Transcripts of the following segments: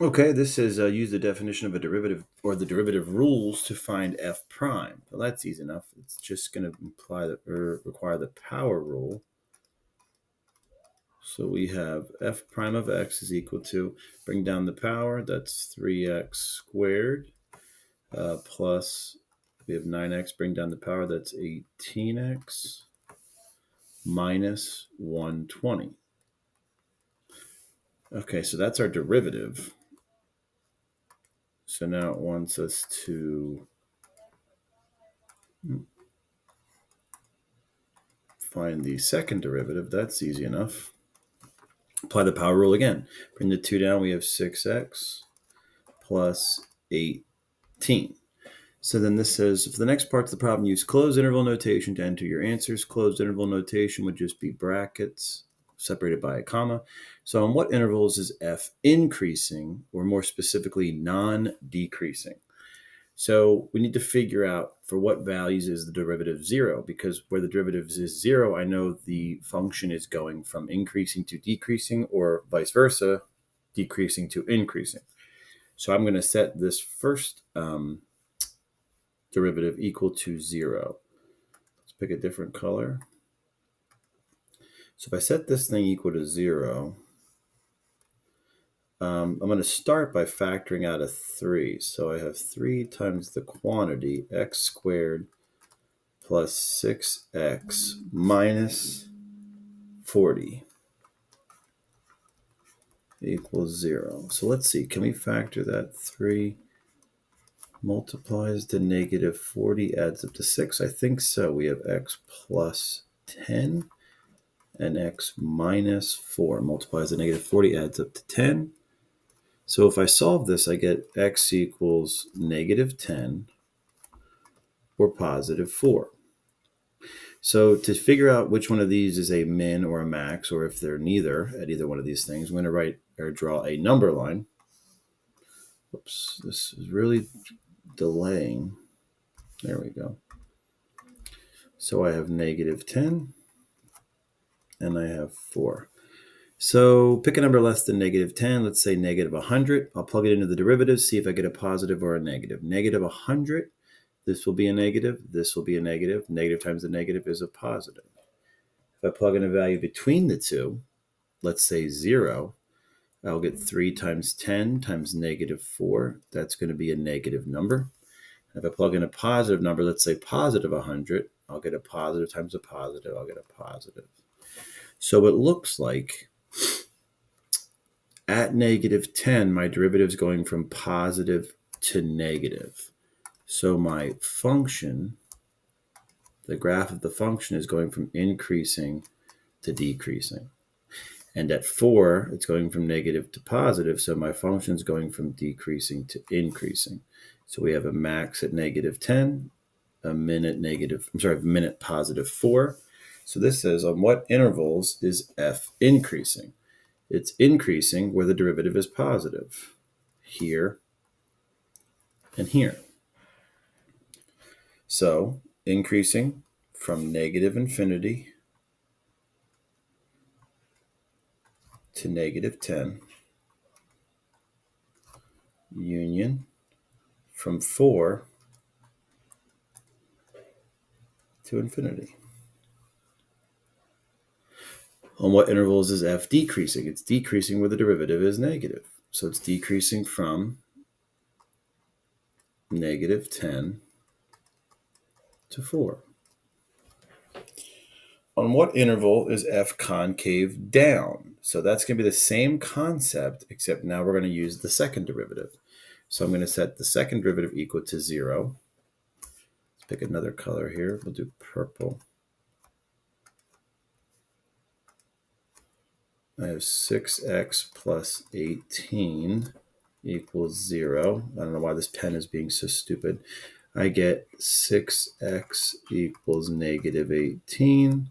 Okay, this says uh, use the definition of a derivative or the derivative rules to find f prime. Well, that's easy enough. It's just going to imply that or require the power rule. So we have f prime of x is equal to, bring down the power, that's 3x squared, uh, plus we have 9x, bring down the power, that's 18x, minus 120. Okay, so that's our derivative. So now it wants us to find the second derivative. That's easy enough. Apply the power rule again. Bring the 2 down. We have 6x plus 18. So then this says, for the next part of the problem, use closed interval notation to enter your answers. Closed interval notation would just be brackets separated by a comma. So on what intervals is f increasing, or more specifically, non-decreasing? So we need to figure out for what values is the derivative zero, because where the derivative is zero, I know the function is going from increasing to decreasing, or vice versa, decreasing to increasing. So I'm going to set this first um, derivative equal to zero. Let's pick a different color. So if I set this thing equal to zero, um, I'm going to start by factoring out a 3. So I have 3 times the quantity, x squared plus 6x minus 40 equals 0. So let's see, can we factor that? 3 multiplies to negative 40, adds up to 6. I think so. We have x plus 10 and x minus 4 multiplies the negative 40, adds up to 10. So if I solve this, I get x equals negative 10 or positive 4. So to figure out which one of these is a min or a max, or if they're neither at either one of these things, I'm going to write or draw a number line. Oops, this is really delaying. There we go. So I have negative 10 and I have 4. So pick a number less than negative 10. Let's say negative 100. I'll plug it into the derivative, see if I get a positive or a negative. Negative 100, this will be a negative. This will be a negative. Negative times the negative is a positive. If I plug in a value between the two, let's say 0, I'll get 3 times 10 times negative 4. That's going to be a negative number. If I plug in a positive number, let's say positive 100, I'll get a positive times a positive. I'll get a positive. So it looks like at negative 10, my derivative is going from positive to negative. So my function, the graph of the function is going from increasing to decreasing. And at 4, it's going from negative to positive, so my function is going from decreasing to increasing. So we have a max at negative 10, a minute negative, I'm sorry, a minute positive 4. So this says on what intervals is f increasing? It's increasing where the derivative is positive, here and here. So increasing from negative infinity to negative 10, union from 4 to infinity. On what intervals is f decreasing? It's decreasing where the derivative is negative. So it's decreasing from negative 10 to 4. On what interval is f concave down? So that's going to be the same concept, except now we're going to use the second derivative. So I'm going to set the second derivative equal to 0. Pick another color here. We'll do purple. I have 6x plus 18 equals 0. I don't know why this pen is being so stupid. I get 6x equals negative 18,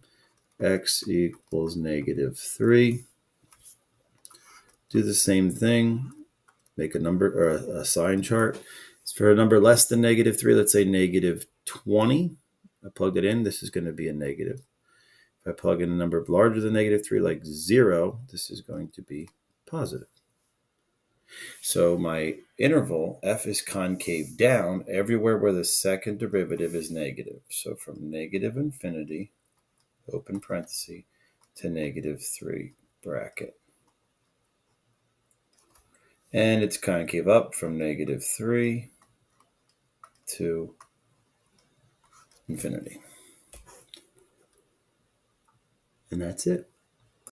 x equals negative 3. Do the same thing, make a number or a, a sign chart. It's For a number less than negative 3, let's say negative 20. I plugged it in, this is going to be a negative. If I plug in a number larger than negative 3, like 0, this is going to be positive. So my interval, f is concave down everywhere where the second derivative is negative. So from negative infinity, open parenthesis, to negative 3 bracket. And it's concave up from negative 3 to infinity. And that's it.